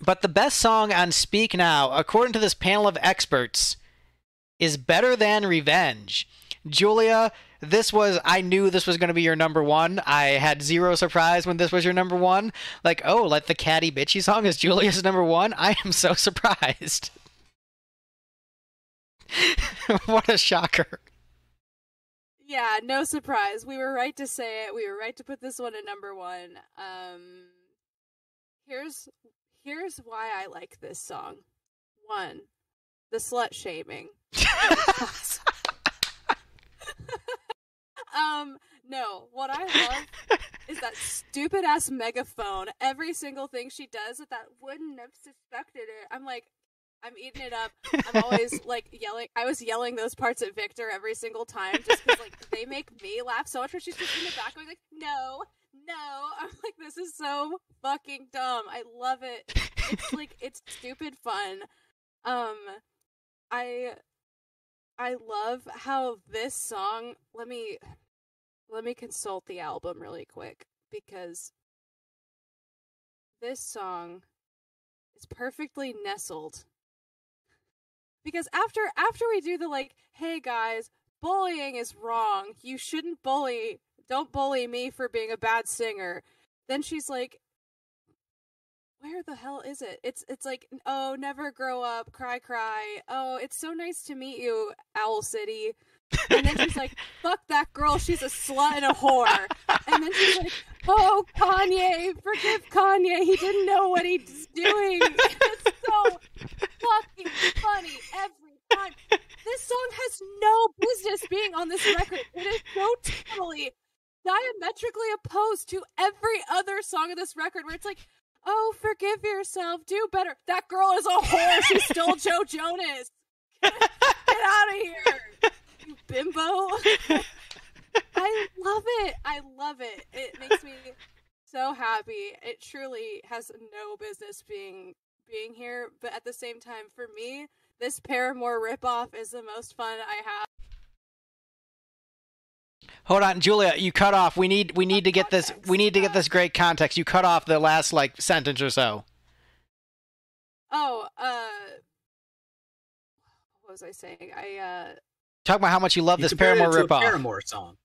But the best song on Speak Now, according to this panel of experts, is Better Than Revenge. Julia, this was I knew this was going to be your number one. I had zero surprise when this was your number one. Like, oh, like the catty bitchy song is Julia's number one. I am so surprised. what a shocker. Yeah, no surprise. We were right to say it. We were right to put this one at number one. Um, here's here's why I like this song. One, the slut shaming. um, no, what I love is that stupid ass megaphone. Every single thing she does with that wouldn't have suspected it. I'm like, I'm eating it up. I'm always like yelling. I was yelling those parts at Victor every single time just because like they make me laugh so much. Where she's just in the back going like, "No, no." I'm like, this is so fucking dumb. I love it. It's like it's stupid fun. Um, I I love how this song. Let me let me consult the album really quick because this song is perfectly nestled because after after we do the like hey guys bullying is wrong you shouldn't bully don't bully me for being a bad singer then she's like where the hell is it it's it's like oh never grow up cry cry oh it's so nice to meet you owl city and then she's like, fuck that girl, she's a slut and a whore. And then she's like, oh, Kanye, forgive Kanye, he didn't know what he's doing. It's so fucking funny every time. This song has no business being on this record. It is so totally diametrically opposed to every other song of this record where it's like, oh, forgive yourself, do better. That girl is a whore, She stole Joe Jonas. Get, get out of here you bimbo. I love it. I love it. It makes me so happy. It truly has no business being being here, but at the same time, for me, this Paramore ripoff is the most fun I have. Hold on, Julia, you cut off. We need we need to get this we need to get this great context. You cut off the last like sentence or so. Oh, uh what was I saying? I uh Talk about how much you love you this Paramore ripoff. Paramore song.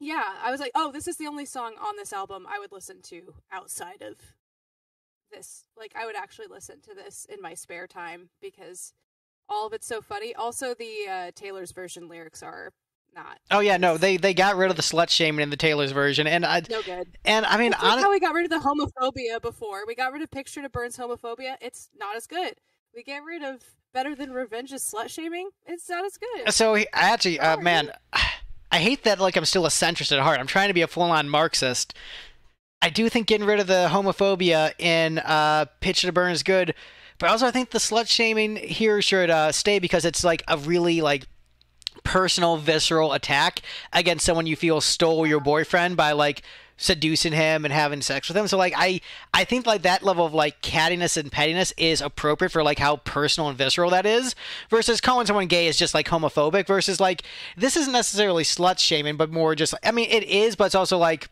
Yeah, I was like, oh, this is the only song on this album I would listen to outside of this. Like, I would actually listen to this in my spare time because all of it's so funny. Also, the uh, Taylor's version lyrics are not. Oh yeah, no, they they got rid of the slut shaming in the Taylor's version, and I no good. And I mean, honest- how we got rid of the homophobia before. We got rid of Picture to Burn's homophobia. It's not as good. We get rid of better than Revenge's slut shaming. It's not as good. So he, actually, uh, man, I hate that. Like I'm still a centrist at heart. I'm trying to be a full-on Marxist. I do think getting rid of the homophobia in uh, Picture to Burn is good, but also I think the slut shaming here should uh, stay because it's like a really like personal, visceral attack against someone you feel stole your boyfriend by like seducing him and having sex with him. So like I I think like that level of like cattiness and pettiness is appropriate for like how personal and visceral that is versus calling someone gay is just like homophobic versus like this isn't necessarily slut shaming but more just I mean it is but it's also like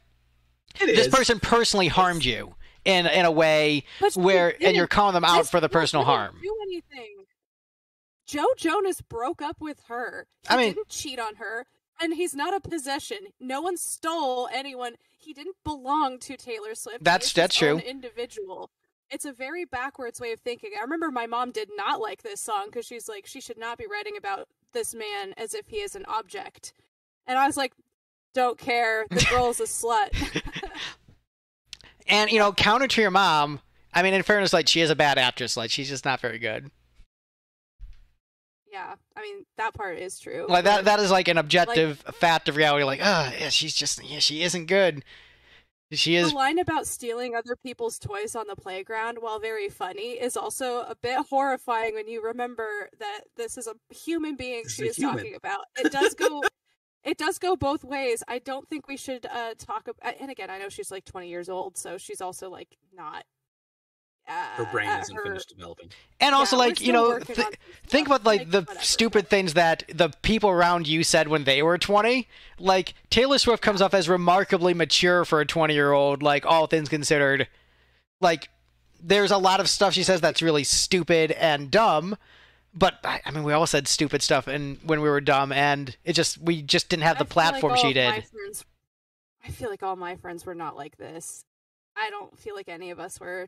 it this is. person personally harmed you in in a way where and you're calling them out for the personal harm. Do anything. Joe Jonas broke up with her. He I mean, didn't cheat on her and he's not a possession. No one stole anyone. He didn't belong to Taylor Swift. That's that's true. Individual. It's a very backwards way of thinking. I remember my mom did not like this song because she's like, she should not be writing about this man as if he is an object. And I was like, don't care. The girl's a slut. and you know, counter to your mom. I mean, in fairness, like she is a bad actress. Like she's just not very good. Yeah, I mean that part is true. Like that that is like an objective like, fact of reality. Like, oh, yeah, she's just yeah, she isn't good. She is. The line about stealing other people's toys on the playground, while very funny, is also a bit horrifying when you remember that this is a human being this she is human. talking about. It does go. it does go both ways. I don't think we should uh, talk about. And again, I know she's like 20 years old, so she's also like not her brain uh, isn't her... finished developing. And also, yeah, like you know, th- think about like, like the whatever. stupid things that the people around you said when they were twenty. Like Taylor Swift comes off as remarkably mature for a twenty-year-old. Like all things considered, like there's a lot of stuff she says that's really stupid and dumb. But I mean, we all said stupid stuff, and when we were dumb, and it just we just didn't have the platform like she did. Friends, I feel like all my friends were not like this. I don't feel like any of us were.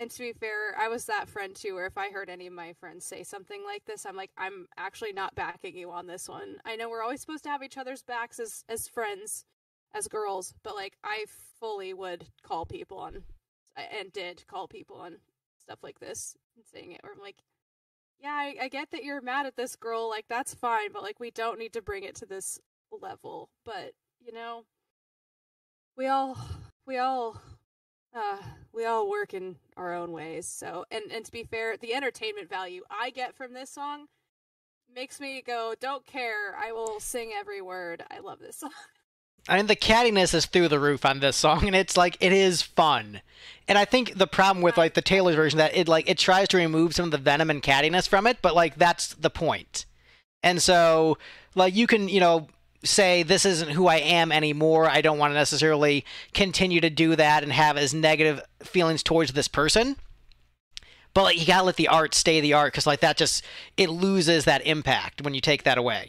And to be fair, I was that friend too, where if I heard any of my friends say something like this, I'm like, I'm actually not backing you on this one. I know we're always supposed to have each other's backs as as friends, as girls, but like I fully would call people on and did call people on stuff like this and saying it or I'm like yeah I, I get that you're mad at this girl like that's fine but like we don't need to bring it to this level but you know we all we all uh we all work in our own ways so and and to be fair the entertainment value i get from this song makes me go don't care i will sing every word i love this song I mean, the cattiness is through the roof on this song, and it's like it is fun. And I think the problem with like the Taylor's version that it like it tries to remove some of the venom and cattiness from it, but like that's the point. And so, like you can you know say this isn't who I am anymore. I don't want to necessarily continue to do that and have as negative feelings towards this person. But like you gotta let the art stay the art because like that just it loses that impact when you take that away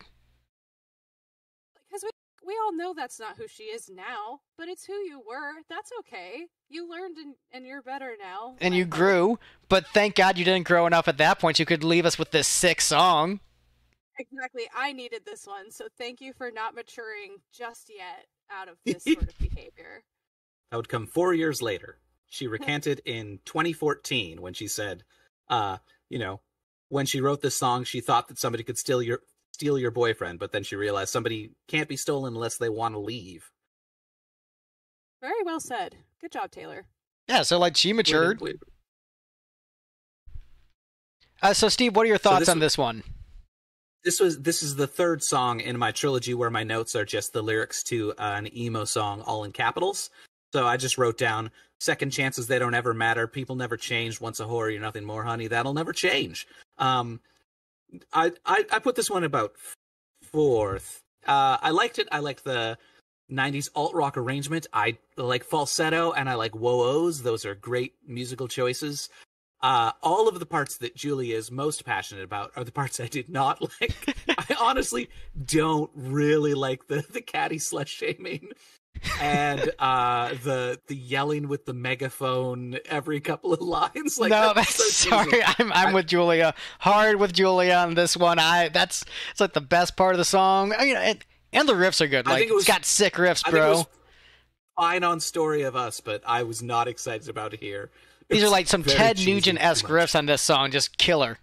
Because we we all know that's not who she is now, but it's who you were. That's okay. You learned and, and you're better now. And you grew, but thank God you didn't grow enough at that point. You could leave us with this sick song. Exactly. I needed this one, so thank you for not maturing just yet out of this sort of behavior. That would come four years later. She recanted in 2014 when she said, uh, you know, when she wrote this song, she thought that somebody could steal your steal your boyfriend, but then she realized somebody can't be stolen unless they want to leave. Very well said. Good job, Taylor. Yeah, so like she matured. Wait, wait. Uh, so Steve, what are your thoughts so this on this one? This was this is the third song in my trilogy where my notes are just the lyrics to uh, an emo song, all in capitals. So I just wrote down second chances they don't ever matter. People never change. Once a whore, you're nothing more, honey. That'll never change. Um, I, I, I put this one about fourth. Uh, I liked it. I liked the 90s alt rock arrangement. I like falsetto and I like whoa-ohs. Those are great musical choices. Uh, all of the parts that Julie is most passionate about are the parts I did not like. I honestly don't really like the the catty slut shaming and uh, the the yelling with the megaphone every couple of lines. Like no, that's, so sorry. I'm I'm I, with Julia. Hard with Julia on this one. I that's it's like the best part of the song. I mean, it, and the riffs are good. Like it it's got sick riffs, bro. fine on Story of Us, but I was not excited about it here. These are like some Ted Nugent esque riffs on this song, just killer.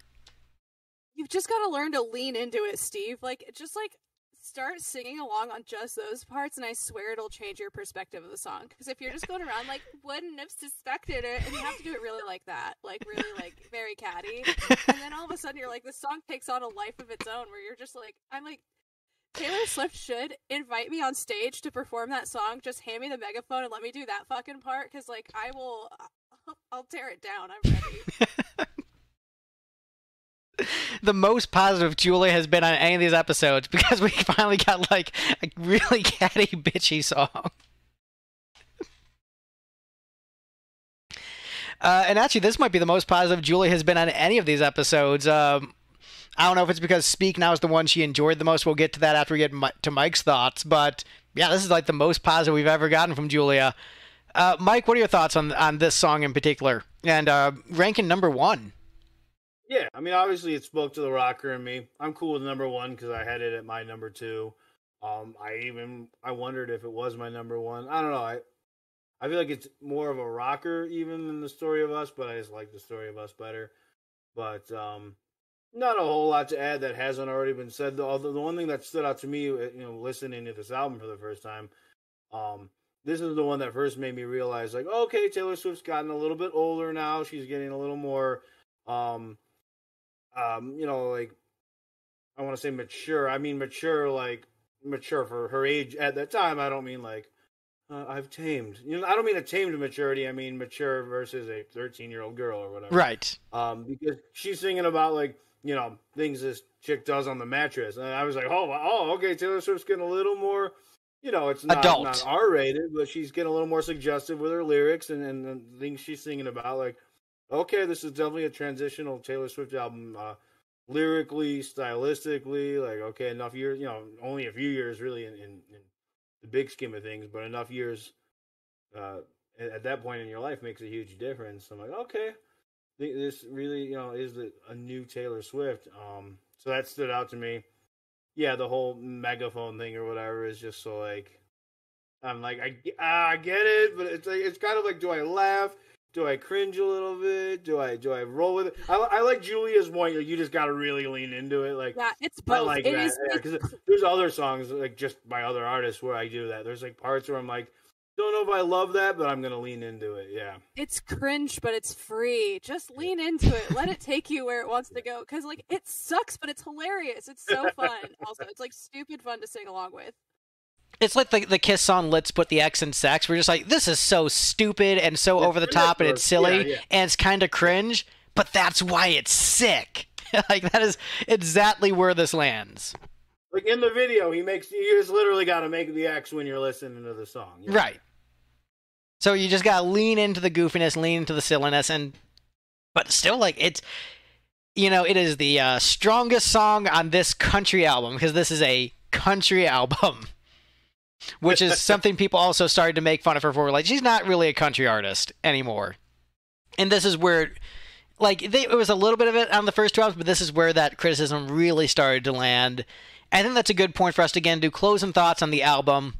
You've just got to learn to lean into it, Steve. Like, just like start singing along on just those parts, and I swear it'll change your perspective of the song. Because if you're just going around like, wouldn't have suspected it, and you have to do it really like that, like really like very catty, and then all of a sudden you're like, the song takes on a life of its own, where you're just like, I'm like, Taylor Swift should invite me on stage to perform that song. Just hand me the megaphone and let me do that fucking part, because like I will, I'll tear it down. I'm ready. the most positive Julia has been on any of these episodes because we finally got like a really catty, bitchy song. Uh, and actually, this might be the most positive Julie has been on any of these episodes. Um, I don't know if it's because Speak Now is the one she enjoyed the most. We'll get to that after we get to Mike's thoughts. But yeah, this is like the most positive we've ever gotten from Julia. Uh, Mike, what are your thoughts on on this song in particular? And uh, ranking number one. Yeah, I mean, obviously it spoke to the rocker in me. I'm cool with number one because I had it at my number two. Um, I even I wondered if it was my number one. I don't know. I I feel like it's more of a rocker even than the story of us, but I just like the story of us better. But um, not a whole lot to add that hasn't already been said. Although the one thing that stood out to me, uh, you know, listening to this album for the first time, um, this is the one that first made me realize, like, okay, Taylor Swift's gotten a little bit older now. She's getting a little more um um, you know, like I want to say mature. I mean mature, like mature for her age at that time. I don't mean like uh, I've tamed. You know, I don't mean a tamed maturity. I mean mature versus a thirteen-year-old girl or whatever. Right. Um, because she's singing about like you know things this chick does on the mattress, and I was like, oh, oh, okay, Taylor Swift's getting a little more you know, it's not, Adult. not R rated, but she's getting a little more suggestive with her lyrics and, and the things she's singing about. Like, okay, this is definitely a transitional Taylor Swift album, uh, lyrically, stylistically. Like, okay, enough years, you know, only a few years really in, in, in the big scheme of things, but enough years uh, at, at that point in your life makes a huge difference. I'm like, okay, this really, you know, is the, a new Taylor Swift. Um, so that stood out to me yeah, the whole megaphone thing or whatever is just so like, I'm like, I, I get it, but it's like, it's kind of like, do I laugh? Do I cringe a little bit? Do I do I roll with it? I, I like Julia's point. You just got to really lean into it. Like, Yeah, it's I like It that. is- Yeah, it's- there's other songs like just by other artists where I do that. There's like parts where I'm like, don't know if I love that, but I'm gonna lean into it. Yeah. it's cringe, but it's free. Just lean into it. Let it take you where it wants to go. Cause like it sucks, but it's hilarious. It's so fun. also, it's like stupid fun to sing along with. It's like the, the Kiss song "Let's Put the X in Sex." We're just like, this is so stupid and so It's over the top, and it's silly, Yeah, yeah. and it's kind of cringe. But that's why it's sick. like that is exactly where this lands. Like in the video, he makes you just literally got to make the X when you're listening to the song. Yeah. Right. So you just gotta lean into the goofiness, lean into the silliness, and but still, like it's, you know, it is the uh, strongest song on this country album because this is a country album, which is something people also started to make fun of her for. Like she's not really a country artist anymore, and this is where. Like they, it was a little bit of it on the first two albums, but this is where that criticism really started to land. I think that's a good point for us to again do closing thoughts on the album